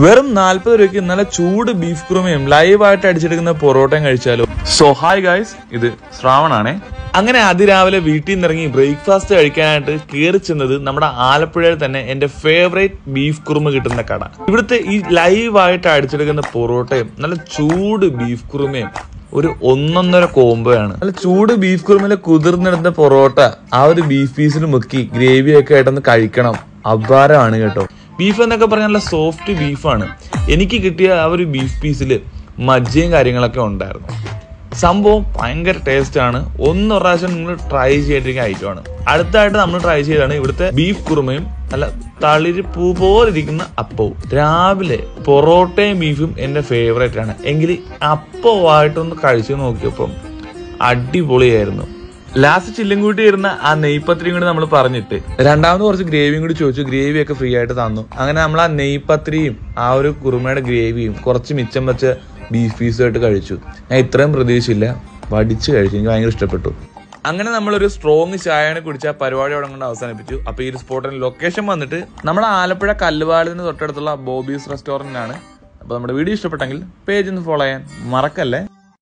വെറും നാല്പത് രൂപയ്ക്ക് നല്ല ചൂട് ബീഫ് കുറുമയും ലൈവായിട്ട് അടിച്ചെടുക്കുന്ന പൊറോട്ടയും കഴിച്ചാലോ? സോ ഹായ് ഗായ്സ് ഇത് ശ്രാവണാണേ. അങ്ങനെ അതിരാവിലെ വീട്ടിൽ നിന്ന് ഇറങ്ങി ബ്രേക്ക്ഫാസ്റ്റ് കഴിക്കാനായിട്ട് കയറി ചെന്നത് നമ്മുടെ ആലപ്പുഴയിൽ തന്നെ എന്റെ ഫേവറേറ്റ് ബീഫ് കുറുമ കിട്ടുന്ന കട. ഇവിടുത്തെ ഈ ലൈവായിട്ട് അടിച്ചെടുക്കുന്ന പൊറോട്ടയും നല്ല ചൂട് ബീഫ് കുറുമയും ഒരു ഒന്നൊന്നര കോമ്പോയാണ്. നല്ല ചൂട് ബീഫ് കുറുമയിലെ കുതിർന്നെടുത്ത പൊറോട്ട ആ ഒരു ബീഫ് പീസിൽ മുക്കി ഗ്രേവിയൊക്കെ ആയിട്ടൊന്ന് കഴിക്കണം. അപാരമാണ് കേട്ടോ. ബീഫ് എന്നൊക്കെ പറഞ്ഞാൽ നല്ല സോഫ്റ്റ് ബീഫാണ് എനിക്ക് കിട്ടിയ ആ ഒരു ബീഫ് പീസിൽ മജ്ജയും കാര്യങ്ങളൊക്കെ ഉണ്ടായിരുന്നു. സംഭവം ഭയങ്കര ടേസ്റ്റ് ആണ്. ഒന്ന് പ്രാവശ്യം നിങ്ങൾ ട്രൈ ചെയ്തിരിക്കുന്ന ഐറ്റമാണ് അടുത്തായിട്ട് നമ്മൾ ട്രൈ ചെയ്താണ് ഇവിടുത്തെ ബീഫ് കുറുമയും നല്ല തളിര് പൂ പോലിരിക്കുന്ന അപ്പവും. രാവിലെ പൊറോട്ടയും ബീഫും എന്റെ ഫേവറേറ്റ് ആണ്. എങ്കിൽ അപ്പവുമായിട്ടൊന്ന് കഴിച്ചു നോക്കിയപ്പം അടിപൊളിയായിരുന്നു. ലാസ്റ്റ് ചില്ലും കൂട്ടി ഇരുന്ന ആ നെയ്പത്രിയും കൂടി നമ്മൾ പറഞ്ഞിട്ട്. രണ്ടാമത് കുറച്ച് ഗ്രേവിയും കൂടി ചോദിച്ചു. ഗ്രേവി ഒക്കെ ഫ്രീ ആയിട്ട് തന്നു. അങ്ങനെ നമ്മൾ ആ നെയ്പത്രിയും ആ ഒരു കുറുമയുടെ ഗ്രേവിയും കുറച്ച് മിച്ചം വെച്ച ബീഫ് പീസും ആയിട്ട് കഴിച്ചു. ഞാൻ ഇത്രയും പ്രതീക്ഷയില്ല. വടിച്ച് കഴിച്ചു. എനിക്ക് ഭയങ്കര ഇഷ്ടപ്പെട്ടു. അങ്ങനെ നമ്മളൊരു സ്ട്രോങ് ചായയാണ് കുടിച്ച പരിപാടി അവിടെ കൊണ്ട് അവസാനിപ്പിച്ചു. അപ്പൊ ഈ ഒരു സ്പോട്ടിന് ലൊക്കേഷൻ വന്നിട്ട് നമ്മുടെ ആലപ്പുഴ കല്ലുപാലത്തിന് തൊട്ടടുത്തുള്ള ബോബീസ് റെസ്റ്റോറന്റ് ആണ് അപ്പൊ നമ്മുടെ വീഡിയോ ഇഷ്ടപ്പെട്ടെങ്കിൽ പേജ് ഒന്ന് ഫോളോ ചെയ്യാൻ മറക്കല്ലേ?